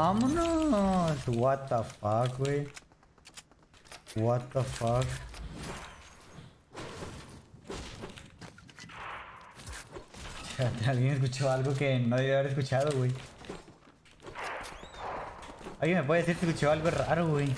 Vámonos. What the fuck, güey. What the fuck. Alguien escuchó algo que no debió haber escuchado, güey. Alguien me puede decir si escuchó algo raro, güey.